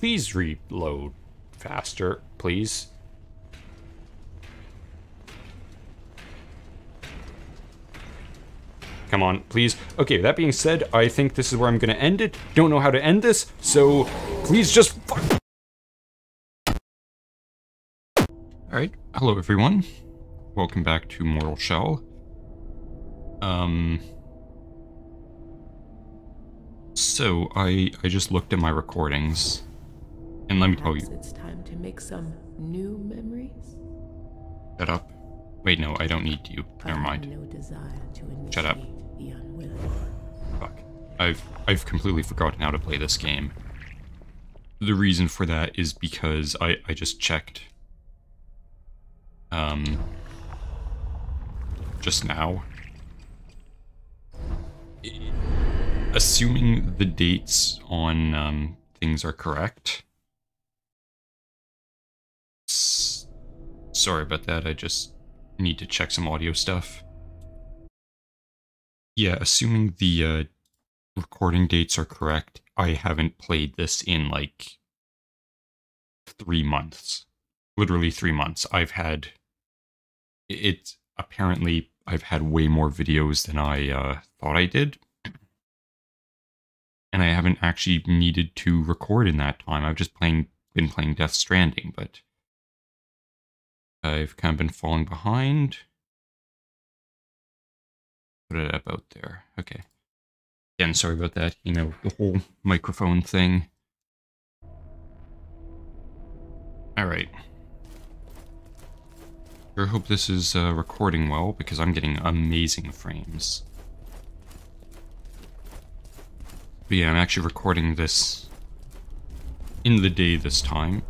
please reload faster, please. Come on, please. Okay, that being said, I think this is where I'm gonna end it. Don't know how to end this, so please just Alright, hello everyone. Welcome back to Mortal Shell. Um... So, I, I just looked at my recordings, and let me tell you... It's time to make some new memories. Shut up. Wait, no, I don't need you. Never mind. No Shut up. Fuck. I've I've completely forgotten how to play this game. The reason for that is because I, I just checked um just now. Assuming the dates on um, things are correct. Sorry about that, I just need to check some audio stuff. Yeah, assuming the uh, recording dates are correct, I haven't played this in like three months. Literally three months. I've had it apparently I've had way more videos than I uh, thought I did. And I haven't actually needed to record in that time. I've just playing been playing Death Stranding, but I've kind of been falling behind. Put it about there. Okay. Again, sorry about that. You know, the whole microphone thing. Alright. Sure hope this is uh, recording well, because I'm getting amazing frames. But yeah, I'm actually recording this in the day this time.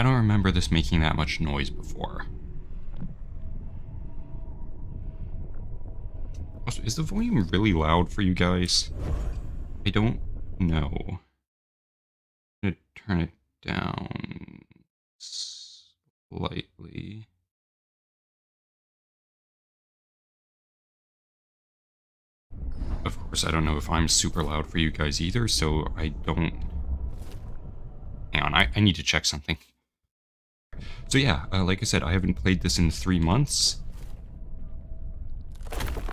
I don't remember this making that much noise before. Also, is the volume really loud for you guys? I don't know. I'm gonna turn it down slightly. Of course, I don't know if I'm super loud for you guys either, so I don't... Hang on, I, I need to check something. So yeah, uh, like I said, I haven't played this in three months.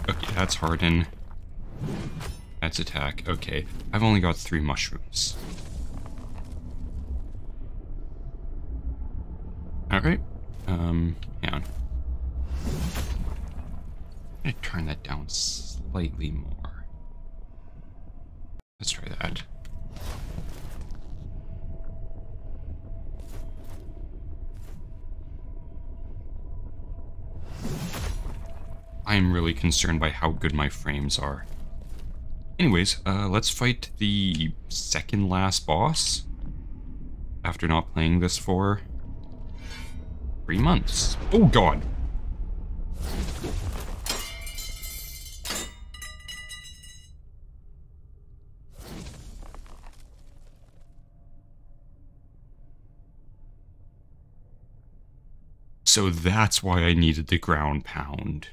Okay, that's harden. That's attack. Okay, I've only got three mushrooms. Alright. Um, hang on. I'm gonna turn that down slightly more. Let's try that. I am really concerned by how good my frames are. Anyways, uh, let's fight the second last boss. After not playing this for three months. Oh god! So that's why I needed the ground pound.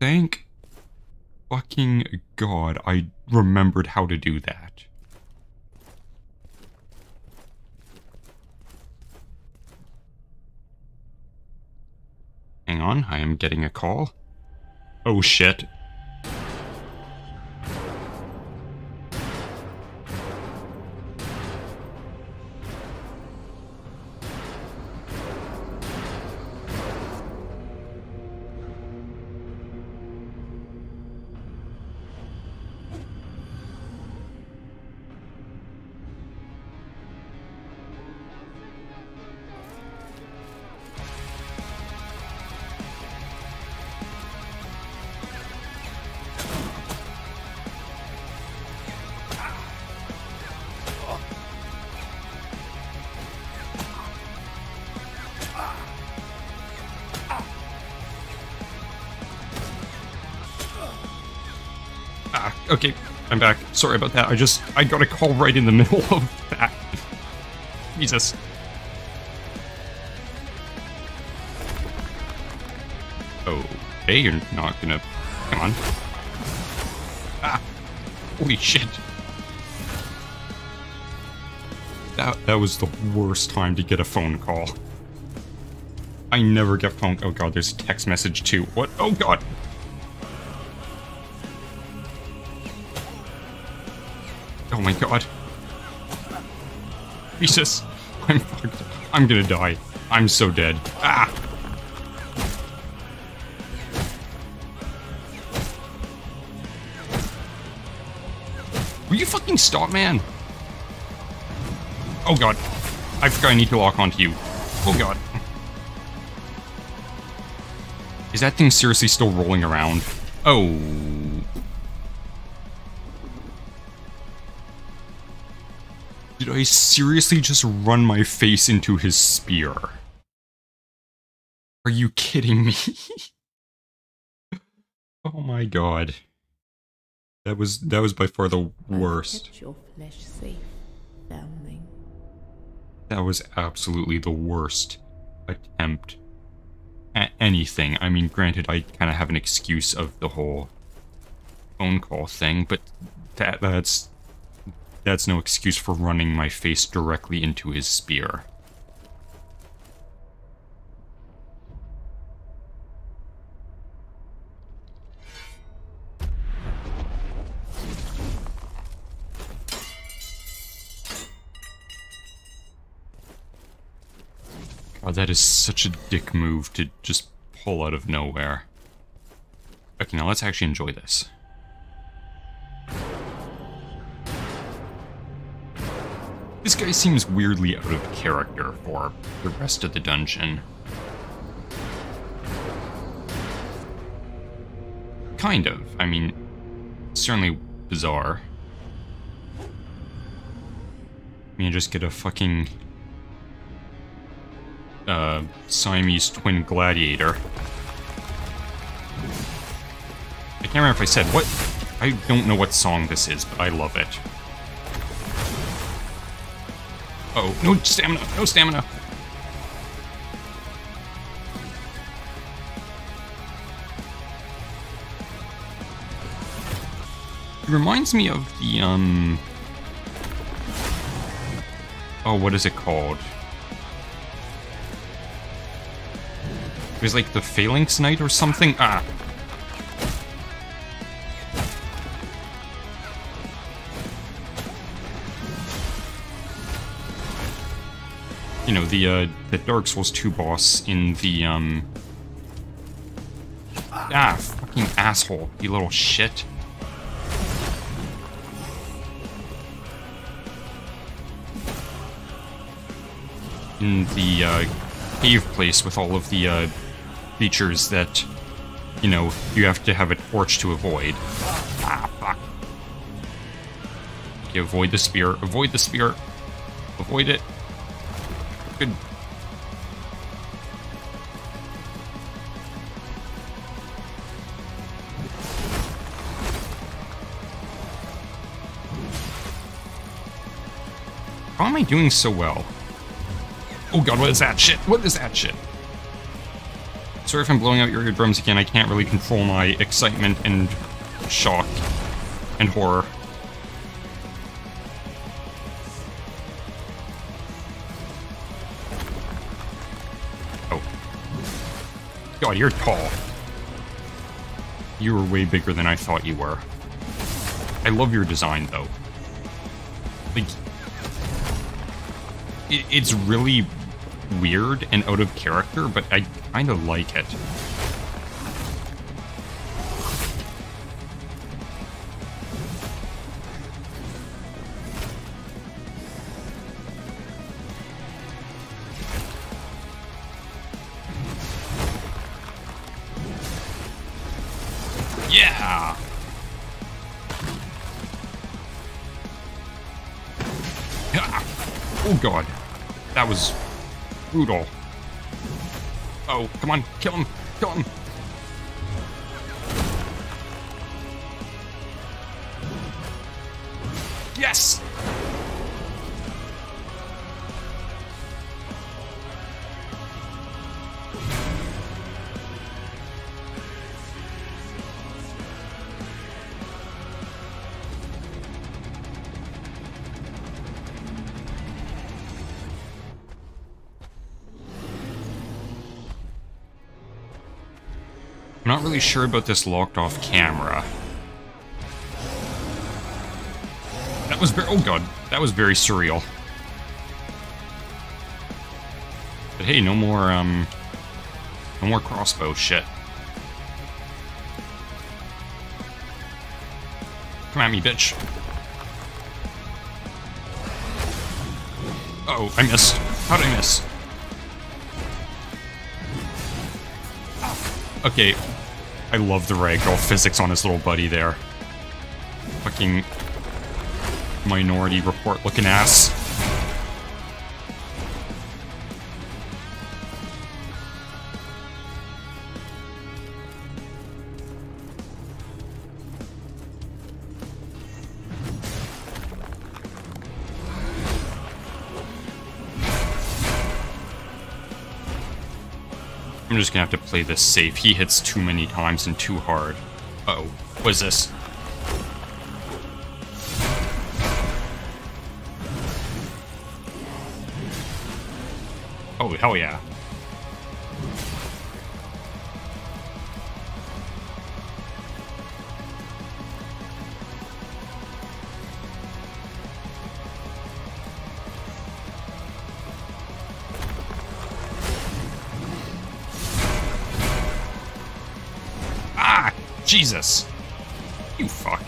Thank fucking god I remembered how to do that. Hang on, I am getting a call. Oh shit. Ah, okay. I'm back. Sorry about that. I just I got a call right in the middle of that. Jesus. Okay, you're not gonna. Come on. Ah! Holy shit. That that was the worst time to get a phone call. I never get phone. Oh god, there's a text message too. What? Oh god. Oh my god. Jesus. I'm fucked. I'm gonna die. I'm so dead. Ah! Will you fucking stop, man? Oh god. I forgot I need to lock onto you. Oh god. Is that thing seriously still rolling around? Oh. Did I seriously just run my face into his spear? Are you kidding me? oh my god. That was that was by far the worst. Safe. That was absolutely the worst attempt at anything. I mean, granted, I kind of have an excuse of the whole phone call thing, but that that's that's no excuse for running my face directly into his spear. God, that is such a dick move to just pull out of nowhere. Okay, now let's actually enjoy this. This guy seems weirdly out of character for the rest of the dungeon. Kind of. I mean, certainly bizarre. I mean, just get a fucking uh, Siamese twin gladiator. I can't remember if I said what. I don't know what song this is, but I love it. Oh, no stamina, no stamina. It reminds me of the, um... Oh, what is it called? It was like the Phalanx Knight or something? Ah. You know, the, uh, the Dark Souls 2 boss in the, um... Ah, fucking asshole, you little shit. In the, uh, cave place with all of the, uh, features that, you know, you have to have a torch to avoid. Ah, fuck. Okay, avoid the spear. Avoid the spear. Avoid it. Good. How am I doing so well? Oh god, what is that shit? What is that shit? Sorry if I'm blowing out your eardrums again, I can't really control my excitement and shock and horror. God, you're tall. You were way bigger than I thought you were. I love your design, though. Like, it, it's really weird and out of character, but I kind of like it. God. That was brutal. Oh, come on, kill him, kill him. not really sure about this locked off camera. That was very, oh god, that was very surreal. But hey, no more, um, no more crossbow shit. Come at me, bitch. Uh oh, I missed. How did I miss? Okay, I love the ragdoll physics on his little buddy there. Fucking minority report looking ass. I'm just gonna have to play this safe. He hits too many times and too hard. Uh oh What is this? Oh, hell yeah. Jesus! You fuck.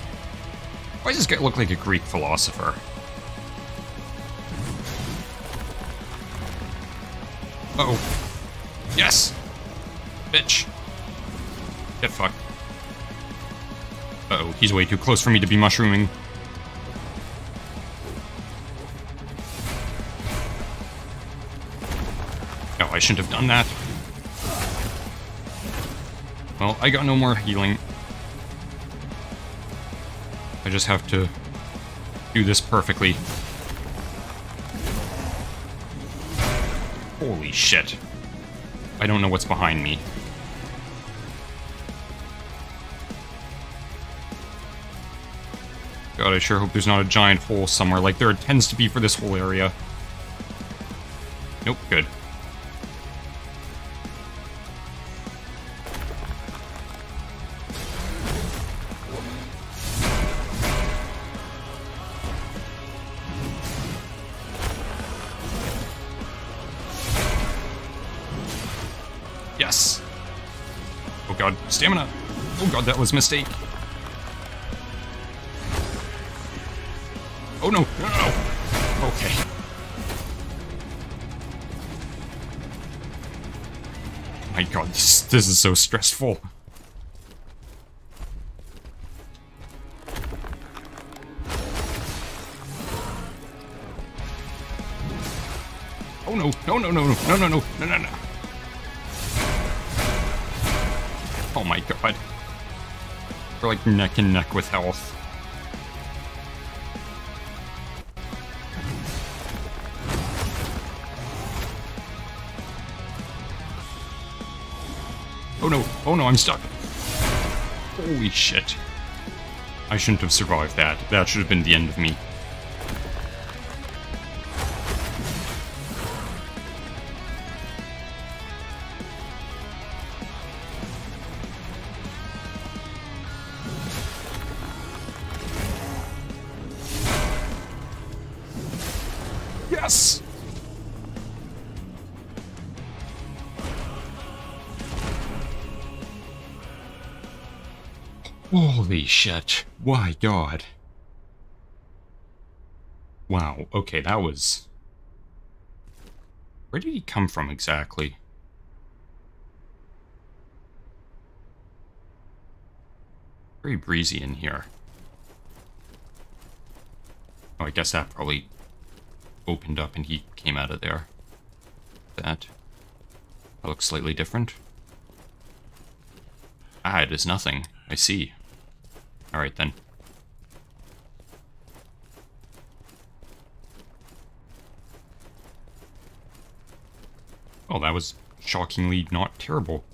Why does this guy look like a Greek philosopher? Uh oh Yes! Bitch! Get fucked. Uh oh he's way too close for me to be mushrooming. No, I shouldn't have done that. Well, I got no more healing just have to do this perfectly. Holy shit. I don't know what's behind me. God, I sure hope there's not a giant hole somewhere, like there tends to be for this whole area. Nope, good. stamina. Oh god, that was mistake. Oh no, no, no. Okay. My god, this, this is so stressful. Oh no, no, no, no, no, no, no, no, no, no. Oh my god. We're like neck and neck with health. Oh no, oh no, I'm stuck. Holy shit. I shouldn't have survived that. That should have been the end of me. shit. Why, God. Wow, okay, that was... Where did he come from exactly? Very breezy in here. Oh, I guess that probably opened up and he came out of there. That. That looks slightly different. Ah, it is nothing. I see. Alright then. Oh, that was shockingly not terrible.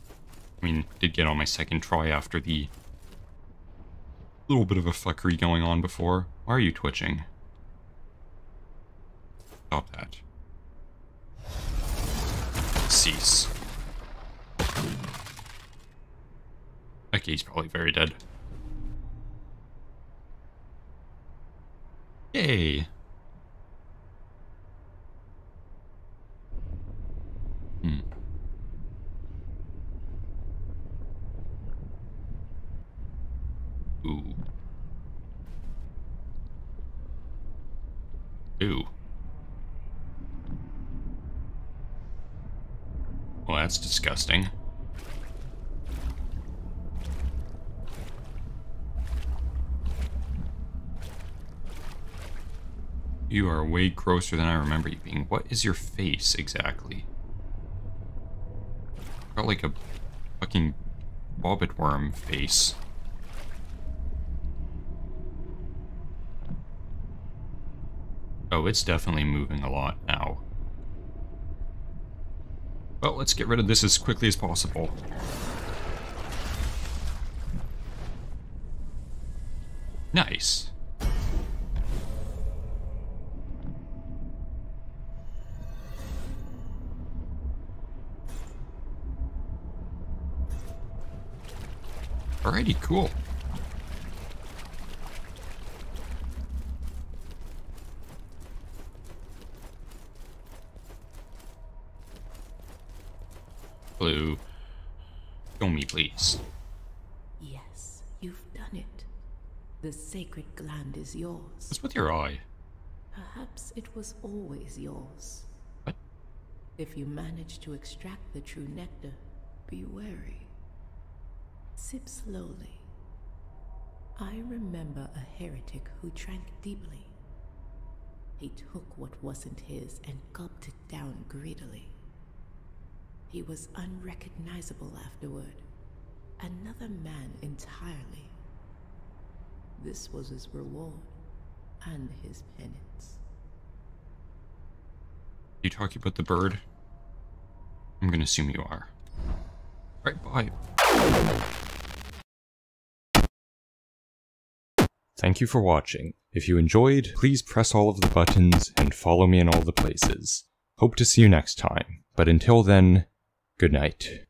I mean, did get on my second try after the little bit of a fuckery going on before. Why are you twitching? Stop that. Cease. Okay, he's probably very dead. Ooh. Ooh. Well, that's disgusting. You are way grosser than I remember you being. What is your face exactly? Got like a fucking bobbit worm face. Oh, it's definitely moving a lot now. Well, let's get rid of this as quickly as possible. Nice. Alrighty, cool. Blue. Show me, please. Yes, you've done it. The sacred gland is yours. What's with your eye? Perhaps it was always yours. What? If you manage to extract the true nectar, be wary. Sip slowly. I remember a heretic who drank deeply. He took what wasn't his and gulped it down greedily. He was unrecognizable afterward. Another man entirely. This was his reward and his penance. You talking about the bird? I'm gonna assume you are. Alright, bye. Thank you for watching. If you enjoyed, please press all of the buttons and follow me in all the places. Hope to see you next time, but until then, good night.